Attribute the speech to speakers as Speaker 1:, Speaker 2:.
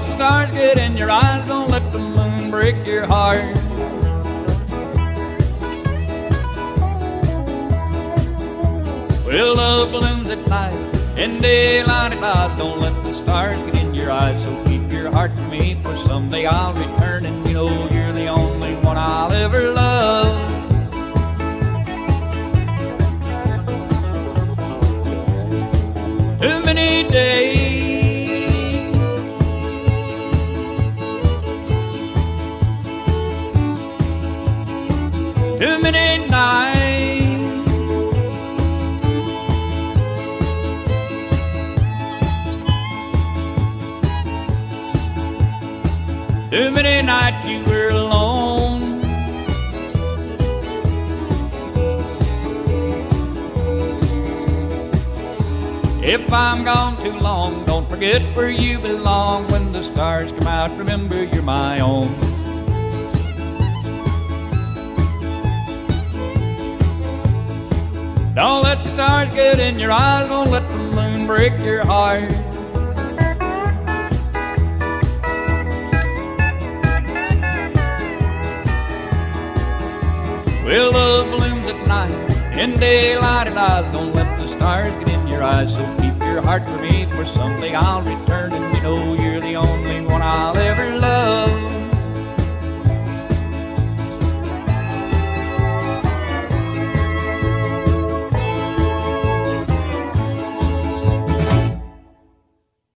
Speaker 1: stars get in your eyes, don't let the moon break your heart. Well, love balloons at night, and daylight it lies. Don't let the stars get in your eyes, so keep your heart to me, for someday I'll return, and you know you're the only one I'll ever love. Too many days. Too many nights. Too many nights you were alone. If I'm gone too long, don't forget where you belong. When the stars come out, remember you're my own. Don't let the stars get in your eyes, don't let the moon break your heart. Well, love balloons at night, in daylight it eyes. Don't let the stars get in your eyes. So keep your heart for me, for someday I'll return